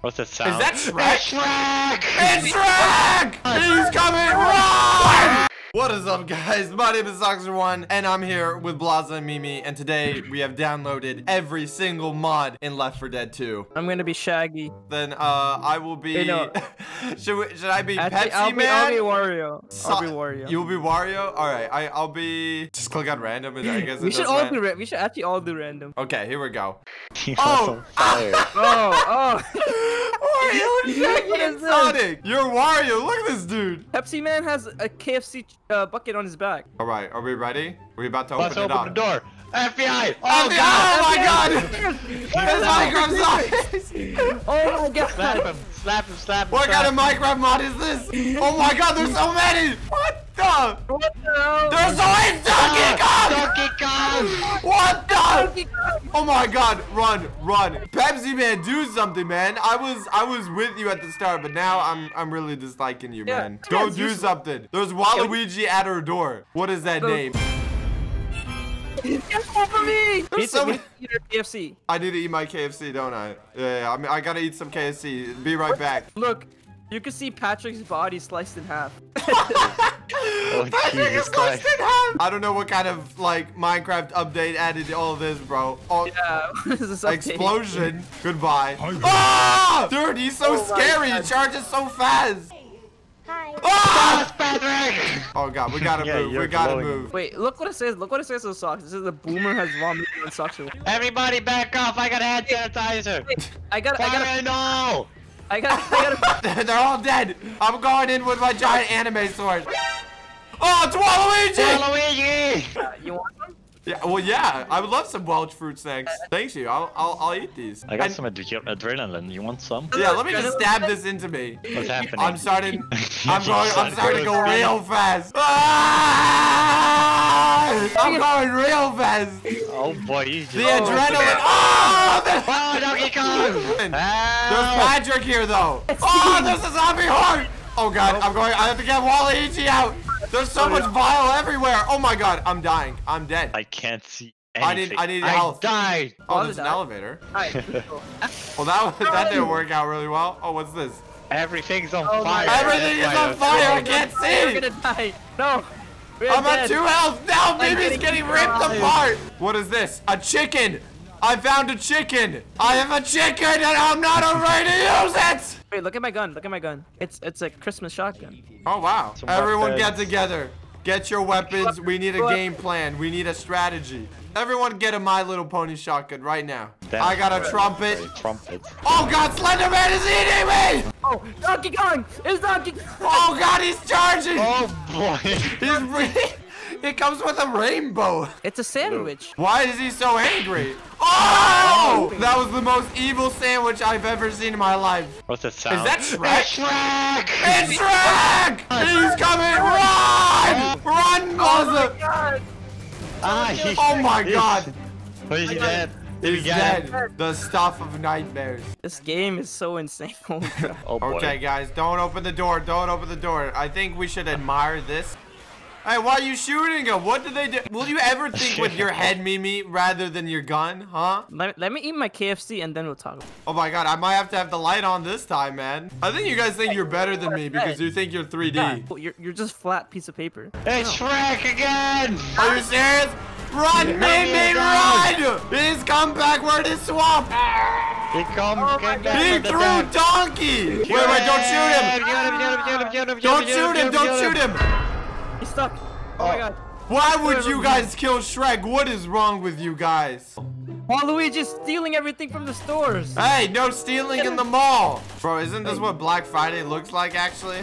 What's that sound? Is that Shrek? Shrek! It's Shrek! He's coming! Run! What is up, guys? My name is Socksfor1, and I'm here with Blaza and Mimi, and today we have downloaded every single mod in Left 4 Dead 2. I'm gonna be Shaggy. Then, uh, I will be. Hey, no. should we, Should I be Actually, Pepsi I'll be, I'll be Wario. So- I'll be Wario. You will be Wario. All right, I, I'll be. Just click on random. and I guess we should all ran- do we should actually all do random. Okay, here we go. He Oh! Oh, oh. Wario, Shaggy, What and is? Sonic. You're Wario. Look at this dude. Pepsi Man has a KFC uh, bucket on his back. All right, are we ready? We're about to Let's open open it the door. FBI! Oh, Oh, God! God! Oh my God! It's Minecraft zombies! Oh my god. Slap him! Slap him! Slap him! What slap kind of Minecraft mod is this? Oh my God! There's so many! What the? What the hell? There's so many Donkey Kong! Donkey Kong! What the? Donkey Kong. Oh my God! Run, run! Pepsi man, do something, man! I was, I was with you at the start, but now I'm, I'm really disliking you, Yeah, man. yeah, Go it's do useless. something. There's Waluigi at her door. What is that Go- name? Get off of me! There's Eat so some- many- KFC. I need to eat my KFC, don't I? Yeah, yeah. I mean, I gotta eat some KFC. Be right back. Look, you can see Patrick's body sliced in half. Oh, Patrick Jesus is sliced Christ. in half. I don't know what kind of like Minecraft update added all this, bro. Oh, yeah, what is this update? explosion. Goodbye. Ah! Dude, he's so Oh my scary. He God. charges so fast. Hi. Ah! Patrick! Oh god, we gotta Yeah, move. We gotta glowing. move. Wait, look what it says. Look what it says on the socks. It says the boomer has vomited on socks. Everybody back off! I got hand sanitizer! Wait, I got, I Fire got, no! I got, I got. They're all dead. I'm going in with my giant anime sword. Oh, it's Waluigi! Waluigi! You want some? Yeah, well, yeah. I would love some Welch fruit snacks. Thank you. I'll, I'll, I'll eat these. I got And- some adre- adrenaline. You want some? Yeah, let me just stab this into me. What's happening? I'm starting. I'm going. I'm starting to go real fast. Ah! I'm going real fast. Oh boy, he's The just... adrenaline. Oh, the- Oh, Donkey Kong! There's Help! Patrick here though. Oh, there's a zombie horde. Oh god, oh. I'm going. I have to get Waluigi out. There's so oh, much bile everywhere. Oh my god, I'm dying. I'm dead. I can't see Anything. I need- I need I health. died! Oh, Why there's an I- elevator. Well, that that didn't work out really well. Oh, what's this? Everything's on Oh fire. Everything is That's on fire. I can't see. We're gonna die. No. We're I'm at dead. two health. Now baby's getting getting ripped alive. apart. What is this? A chicken. I found a chicken. I have a chicken and I'm not afraid to use it. Wait, look at my gun. Look at my gun. It's it's a Christmas shotgun. Oh wow. Some Everyone get together. Get your weapons. We need a game plan. We need a strategy. Everyone get a My Little Pony shotgun right now. Damn, I got a right. trumpet. Sorry, Trumpet. Oh god, Slenderman is eating me! Oh, Donkey Kong! It's Donkey Kong! Oh god, he's charging! Oh boy! He's re- It comes with a rainbow. It's a sandwich. Why is he so angry? Oh! That was the most evil sandwich I've ever seen in my life. What's that sound? Is that Shrek? It's Shrek! It's Shrek! He's coming! Run! Run, Buzzer! God! Ah, he- Oh my god! Oh, is dead? Did He's we get him? dead. The stuff of nightmares. This game is so insane. Oh boy. Okay, guys, don't open the door. Don't open the door. I think we should admire this. Hey, why are you shooting him? What did they do? Will you ever think with your head, Mimi, rather than your gun, huh? Let, let me eat my KFC and then we'll talk. Oh my god, I might have to have the light on this time, man. I think you guys think you're better than me because you think you're 3D. Yeah, you're, you're just flat piece of paper. It's Shrek again! Are you serious? Run, Mimi, run! He's come backward in swamp. He comes, Oh came my back He from the threw dead. donkey. Wait, wait, don't shoot him. Don't shoot him, don't shoot him. Stuck. Oh, my oh. god. Why would you guys kill Shrek? What is wrong with you guys? Waluigi's stealing everything from the stores. Hey, no stealing in the mall. Bro, isn't this what Black Friday looks like, actually?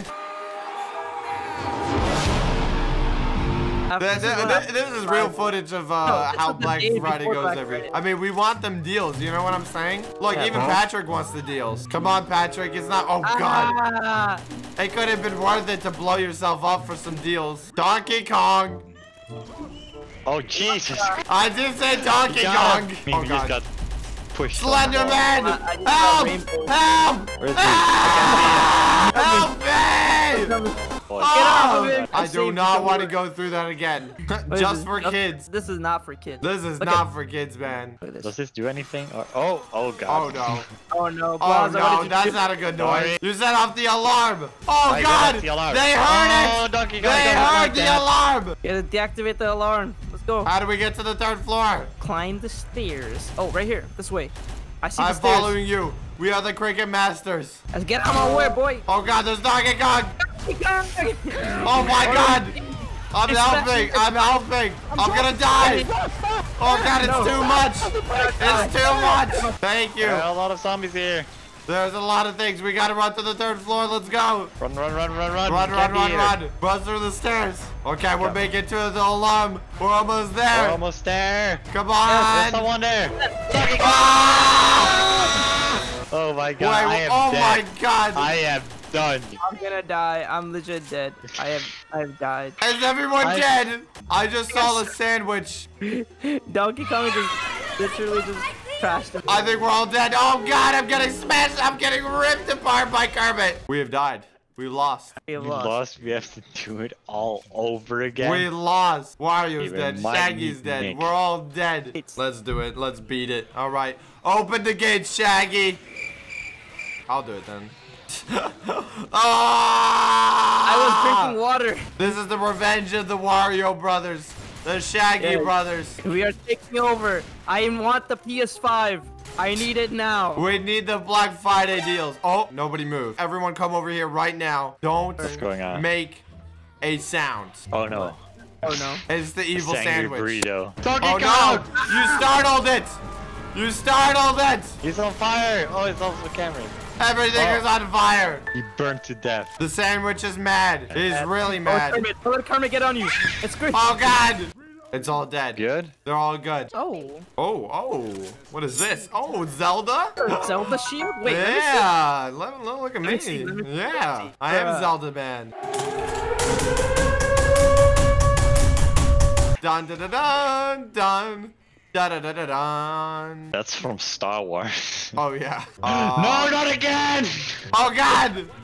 This th- is what th- happened. This is real footage of uh, No, this how is the Black Friday goes Black every. Friday. I mean, we want them deals. You know what I'm saying? Look, Yeah, even bro. Patrick wants the deals. Come on, Patrick. It's not. Oh God. Ah, It could have been worth it to blow yourself up for some deals. Donkey Kong. Oh Jesus! I did say Donkey Got Kong. him. Oh God. got pushed. on the Slender. Man! I- I just got Help! Help! Where is he? Ah! Help me! Boy, oh! off of him. I do not want to go through that again. Just for Nope, kids. This is not for kids. This is Look not at- for kids, man. Look at Does this. this do anything? Or, oh, oh Oh god. no. Oh no, Oh Blaza, what no, that's do? not a good Sorry. noise. You set off the alarm. Oh I god, off the alarm. they heard Oh, it. Donkey Kong, They don't heard like the that. alarm. Yeah, deactivate the alarm. Let's go. How do we get to the third floor? Climb the stairs. Oh, right here. This way. I see I'm the following you. We are the cricket masters. Let's get out of my way, boy. Oh god, there's Donkey Kong. Oh my god. I'm It's helping. I'm helping. I'm gonna die. Oh god, it's No. too much. It's too much. Thank you. There are a lot of zombies here. There's a lot of things. We gotta run to the third floor. Let's go. Run, run, run, run, run. Run, You run, can't be run, here. run. Run through the stairs. Okay, we're Go. making it to the alarm. We're almost there. We're there. almost there. Come There's on. someone there. Ah! Oh my god, Wait, I am oh dead. my god. I am done. I'm gonna die. I'm legit dead. I have I have died. Is everyone I- dead? I just saw a sandwich. Donkey Kong just literally just crashed. him. I think we're all dead. Oh god, I'm getting smashed. I'm getting ripped apart by Kermit. We have died. We lost. We have We lost. lost. We have to do it all over again. We lost. Wario's Even dead. Shaggy's dead. Nick. We're all dead. It's- Let's do it. Let's beat it. All right. Open the gate, Shaggy. I'll do it then. ah! I was drinking water. This is the revenge of the Wario brothers. The Shaggy Yeah. brothers. We are taking over. I want the PS5. I need it now. We need the Black Friday deals. Oh, nobody move. Everyone come over here right now. Don't What's going on? make a sound. Oh no. Oh no. It's the evil Sangry sandwich. burrito. Donkey Oh Kong! no! You startled it! You startled it! He's on fire! Oh, it's also Cameron. Everything Oh. is on fire! He burnt to death. The sandwich is mad. He's really mad. Oh, mad. Kermit. Don't let Kermit get on you. It's good. Oh god! It's all dead. Good? They're all good. Oh. Oh, oh. What is this? Oh, Zelda? Zelda shield? Wait, let me see. yeah, let, let- look at me. me see, me see, me yeah, see. I am Uh. Zelda man. Dun dun dun dun dun dun dun dun dun dun. That's from Star Wars. Oh yeah. no, Uh, not again! Oh god!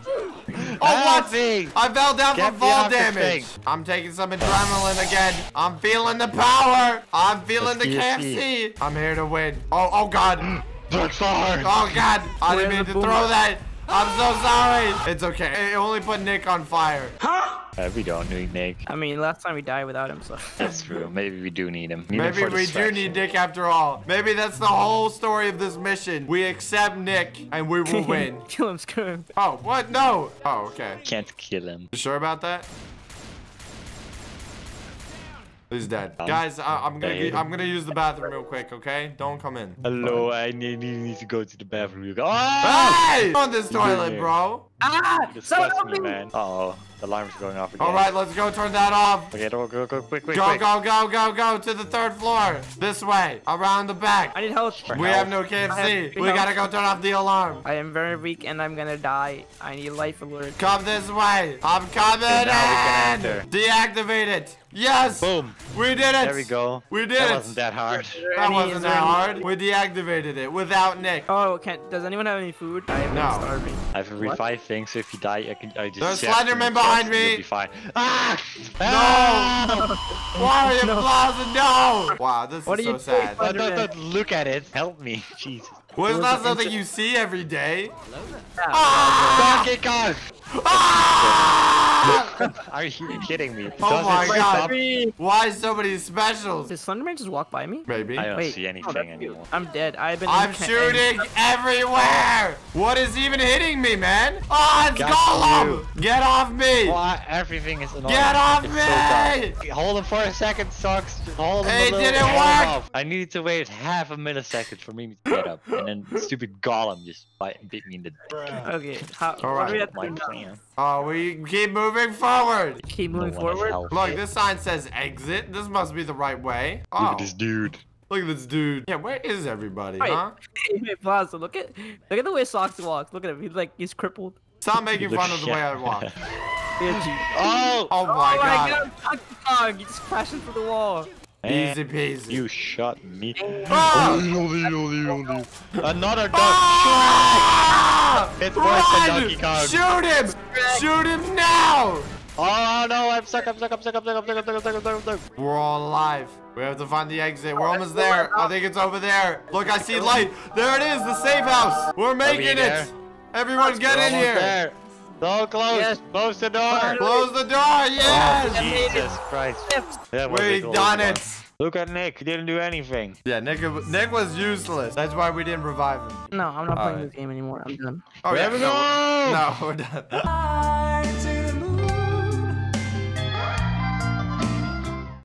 Oh Help what? me! I fell down Get from me fall damage. I'm taking some adrenaline again. I'm feeling the power. I'm feeling the Let's KFC. I'm here to win. Oh, oh god. Dark Star! Oh god. I didn't mean to boomer? throw that. I'm so sorry. It's okay. It only put Nick on fire. Huh? Uh, we don't need Nick. I mean, last time we died without him, so. That's true. Maybe we do need him. Need Maybe for we do need Nick after all. Maybe that's the whole story of this mission. We accept Nick and we will win. Kill him, screw him. Oh, what? No. Oh, okay. Can't kill him. You sure about that? He's dead. Guys, I, I'm gonna. I'm gonna use the bathroom real quick, okay? Don't come in. Hello, I need, need, to go to the bathroom. You go. Ah! Hey! On this toilet, bro. Ah! Disgust me, me! man. Uh oh, the alarm's going off again. All right, let's go turn that off. Okay, go, go, go, quick, quick, Go, quick. go, go, go, go to the third floor. This way, around the back. I need help. We help. have no KFC. have We help. gotta go turn off the alarm. I am very weak and I'm gonna die. I need life alert. Come this way. I'm coming Okay, now we can in. Deactivate it. Yes. Boom. We did it. There we go. We did That it. wasn't that hard. That Any- wasn't that any- hard. We deactivated it without Nick. Oh, can does anyone have any food? I am No. starving. I have a revive thing, so if you die, I can I just. There's zap Slenderman behind me. You'll be fine. Ah! Ah! Wario No. Blaza, no! Wow, this What is are so you sad. doing? Don't, don't, don't look at it. Help me, Jesus. Well, it's was not an something you see every day. Yeah. Ah! Donkey Kong! Ah! Are you kidding me? Oh Does my God. stop? Free. Why so many specials? Did Slenderman just walk by me? Maybe. I don't Wait. see Oh, anything that's you. anymore. I'm dead. I've been. I'm shooting everywhere! What is even hitting me, man? Oh, it's Got Gollum! Get off me! Well, everything is annoying. Get off it's me! So. Hold him for a second, sucks. Just hold him It didn't work. off. I needed to wait half a millisecond for me to get up, and then stupid Gollum just bite, bit me in the dick. Okay. How? All what do we right. have to do now? plan. Oh, we keep moving forward. Keep moving forward. helping. Look, this sign says exit. This must be the right way. Oh, Look at this dude. look at this dude. Yeah, where is everybody, Wait. huh? Hey, Blaza, look at look at the way Socks walks. Look at him. He's like he's crippled. Stop making Look fun of the way I walk. Itchy. Oh! Oh my oh my god. god, Donkey Kong! You just crashed into the wall. Man, Easy peasy. You shot me. Ah! Another dog. Ah! It's worse than Donkey Kong. Shoot him! Shoot him now! Oh, oh no, I'm stuck, I'm stuck, I'm stuck, I'm stuck, I'm stuck, I'm stuck, I'm stuck, I'm stuck, I'm stuck. We're all alive. We have to find the exit. We're almost there. I think it's over there. Look, I see light. There it is, the safe house. We're making it. there? Everyone get in here. there. Don't close. Yes. Close the door. Close the door. Oh, yes. Jesus Christ. That We've done one. It. Look at Nick. He didn't do anything. Yeah, Nick, Nick was useless. That's why we didn't revive him. No, I'm not playing Alright. this game anymore. I'm done. Oh, We yeah, have to no, go. no, we're done.